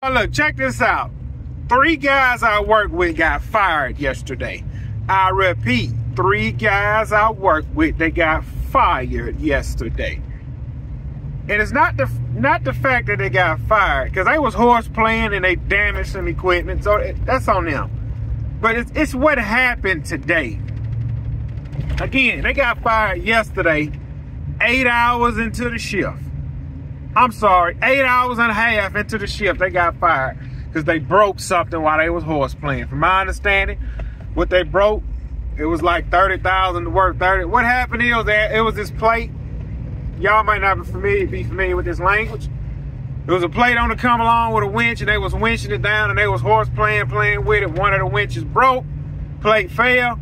Oh, look, check this out. Three guys I work with got fired yesterday. I repeat, three guys I work with, they got fired yesterday. And it's not the not the fact that they got fired, because they was horse playing and they damaged some equipment, so that's on them. But it's, it's what happened today. Again, they got fired yesterday, eight hours into the shift. I'm sorry, eight hours and a half into the shift, they got fired because they broke something while they was horse playing. From my understanding, what they broke, it was like 30,000 to work 30. What happened is that it was this plate. Y'all might not be familiar, be familiar with this language. It was a plate on the come along with a winch and they was winching it down and they was horse playing, playing with it. One of the winches broke, plate fell,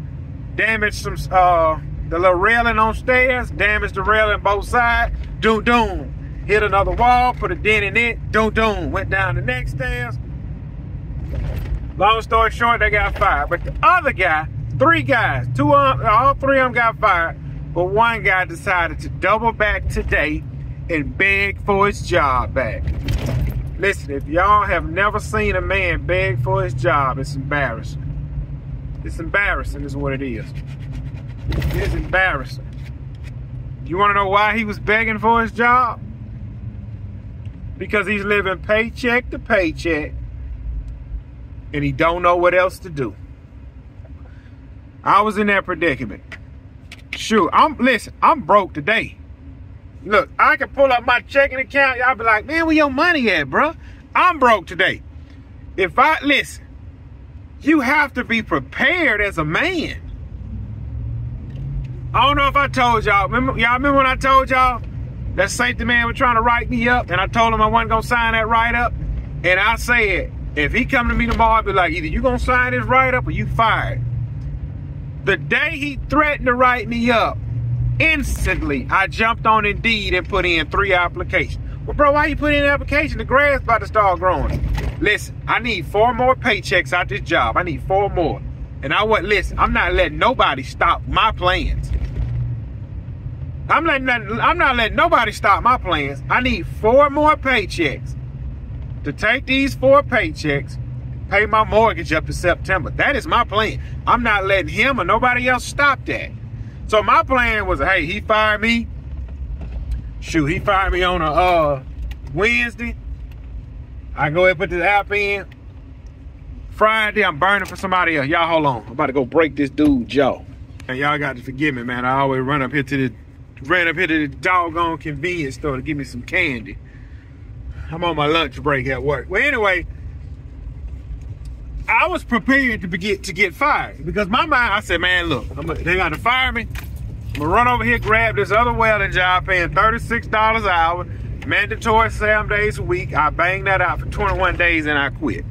damaged some, uh, the little railing on stairs, damaged the railing both sides, doom doom. Hit another wall, put a dent in it, doom doom. Went down the next stairs. Long story short, they got fired. But the other guy, three guys, two of them, all three of them got fired. But one guy decided to double back today and beg for his job back. Listen, if y'all have never seen a man beg for his job, it's embarrassing. It's embarrassing is what it is. It's embarrassing. You want to know why he was begging for his job? Because he's living paycheck to paycheck and he don't know what else to do. I was in that predicament. Sure, I'm listen, I'm broke today. Look, I can pull up my checking account. Y'all be like, man, where your money at, bro? I'm broke today. If I listen, you have to be prepared as a man. I don't know if I told y'all. Remember, y'all remember when I told y'all that safety man was trying to write me up, and I told him I wasn't gonna sign that write up, and I said, if he come to me tomorrow, I'll be like, either you gonna sign this write up or you fired. The day he threatened to write me up, instantly I jumped on Indeed and put in three applications. Well, bro, why you put in an application? The grass about to start growing. Listen, I need four more paychecks out this job. I need four more. And I want listen, I'm not letting nobody stop my plans. I'm letting I'm not letting nobody stop my plans. I need four more paychecks to take these four paychecks, pay my mortgage up to September. That is my plan. I'm not letting him or nobody else stop that. So my plan was, hey, he fired me. Shoot, he fired me on a uh, Wednesday. I go ahead and put this app in. Friday, I'm burning for somebody else. Y'all hold on. I'm about to go break this dude jaw. And y'all got to forgive me, man. I always run up here to the ran up here to the doggone convenience store to give me some candy. I'm on my lunch break at work. Well, anyway, I was prepared to get to get fired because my mind, I said, man, look, I'm, they got to fire me. I'm gonna run over here, grab this other welding job, paying $36 an hour, mandatory seven days a week. I banged that out for 21 days and I quit.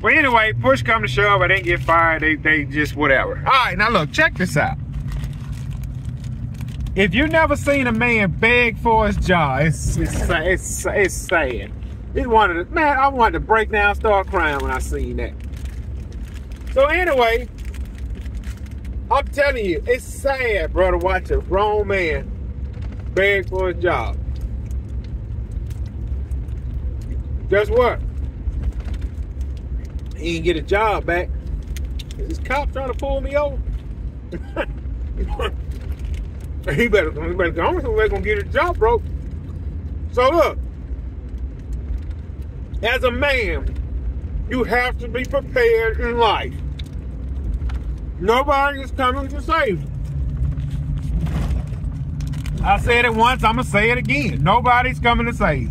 Well, anyway, push come to shove, I didn't get fired. They, they just whatever. All right, now look, check this out. If you've never seen a man beg for his job, it's it's it's, it's sad. It's one of the man. I wanted to break down, start crying when I seen that. So anyway, I'm telling you, it's sad, bro, to watch a grown man beg for a job. Guess what? He didn't get a job back. Is this cop trying to pull me over? He better, he better on somewhere gonna get his job broke. So look, as a man, you have to be prepared in life. Nobody is coming to save you. I said it once, I'm gonna say it again. Nobody's coming to save you.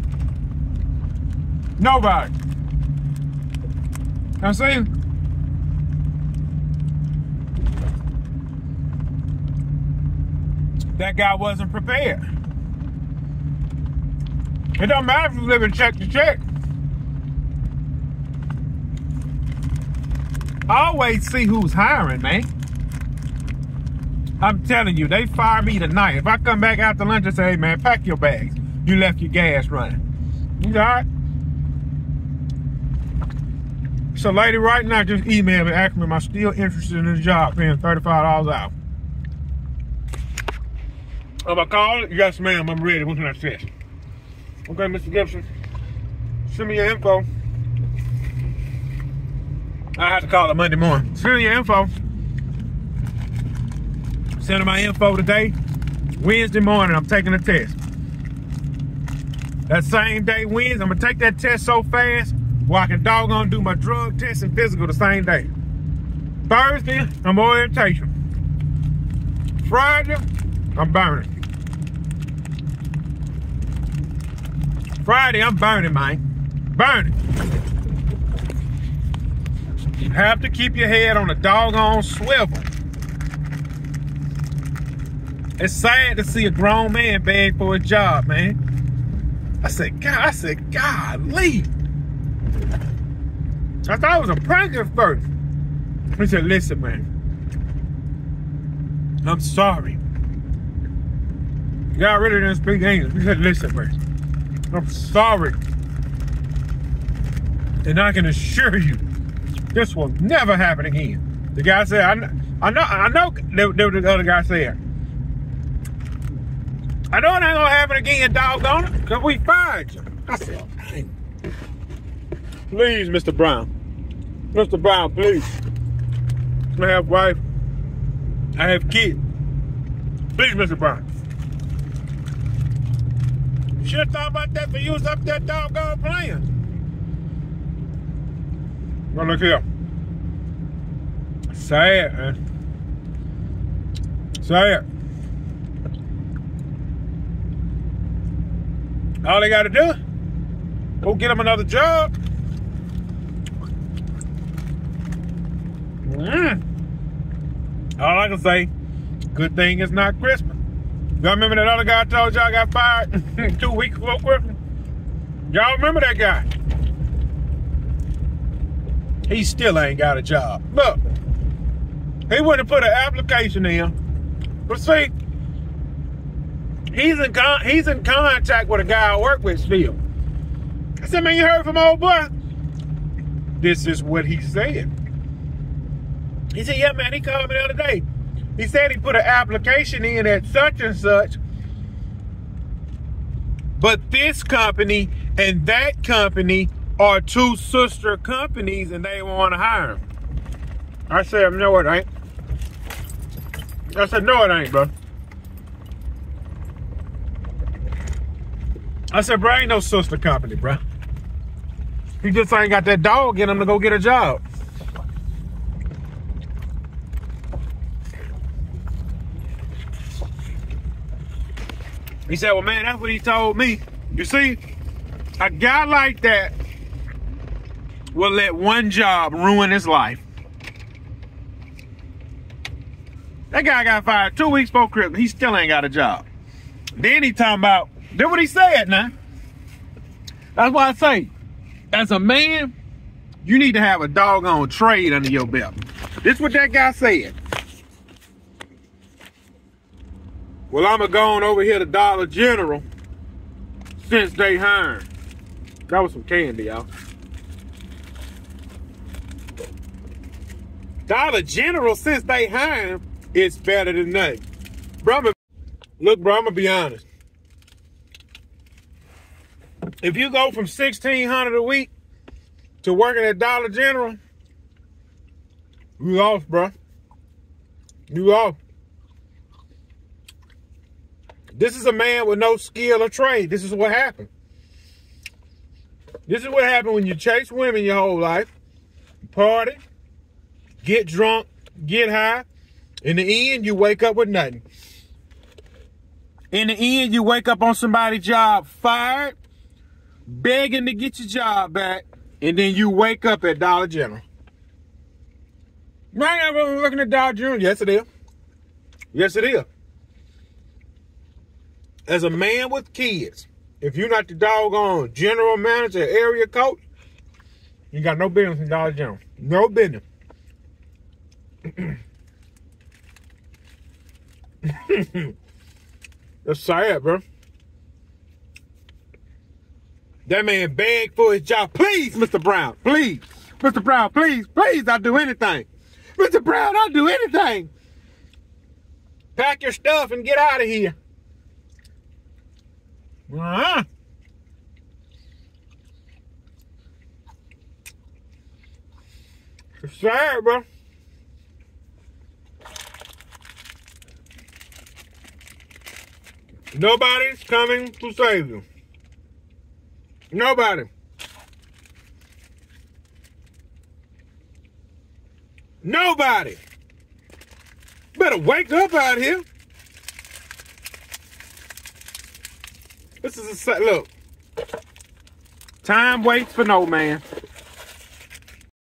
Nobody. I'm saying that guy wasn't prepared. It don't matter if you live in check to check. always see who's hiring, man. I'm telling you, they fire me tonight. If I come back after lunch and say, hey, man, pack your bags. You left your gas running. You all right? So lady right now just emailed me asking me am I still interested in this job paying $35 out. Am I call? It yes, ma'am. I'm ready. What can I say? Okay, Mr. Gibson. Send me your info. I have to call it Monday morning. Send me your info. Send my info today. Wednesday morning, I'm taking a test. That same day, Wednesday, I'm gonna take that test so fast where I can doggone do my drug test and physical the same day. Thursday, I'm orientation. Friday, I'm burning. Friday, I'm burning, man. Burning. You have to keep your head on a doggone swivel. It's sad to see a grown man beg for a job, man. I said, God, I said, leave. I thought it was a prank at first. He said, listen, man. I'm sorry. Y'all really didn't speak English. He said, listen, man. I'm sorry. And I can assure you, this will never happen again. The guy said, I know, I know, I know, the other guy said, I know it ain't gonna happen again, doggone it, because we fired you. I said, dang. Please, Mr. Brown. Mr. Brown, please. I have wife. I have kids. Please, Mr. Brown. Should have thought about that for you was up there doggone playing. Well, look here. Sad, man. Sad. All they got to do, go get them another job. Mm. All I can say, good thing it's not Christmas. Y'all remember that other guy I told y'all got fired two weeks Christmas? Y'all remember that guy? He still ain't got a job. Look, he wouldn't put an application in. But see, he's in con- he's in contact with a guy I work with still. I said, man, you heard from old boy? This is what he said. He said, yeah, man, he called me the other day. He said he put an application in at such and such. But this company and that company are two sister companies and they want to hire him. I said, no, it ain't. I said, no, it ain't, bro. I said, bro, ain't no sister company, bro. He just ain't got that dog in him to go get a job. He said, well, man, that's what he told me. You see, a guy like that will let one job ruin his life. That guy got fired two weeks before Christmas. He still ain't got a job. Then he talking about, did what he said now. That's why I say, as a man, you need to have a doggone trade under your belt. This what that guy said. Well, I'm a going over here to Dollar General since they hired. That was some candy, y'all. Dollar General, since they hired it's better than nothing. Bro, look, bro, I'm to be honest. If you go from 1600 a week to working at Dollar General, you lost, bro. You lost. This is a man with no skill or trade. This is what happened. This is what happened when you chase women your whole life, party, get drunk, get high. In the end, you wake up with nothing. In the end, you wake up on somebody's job fired, begging to get your job back, and then you wake up at Dollar General. Right now, we're looking at Dollar General. Yes, it is. Yes, it is as a man with kids, if you're not the doggone general manager, area coach, you got no business in Dollar General. No business. That's sad, bro. That man begged for his job. Please, Mr. Brown, please. Mr. Brown, please, please, I'll do anything. Mr. Brown, I'll do anything. Pack your stuff and get out of here. Ah. It's sad, bro. Nobody's coming to save you. Nobody. Nobody. Better wake up out here. This is a set, look. Time waits for no man.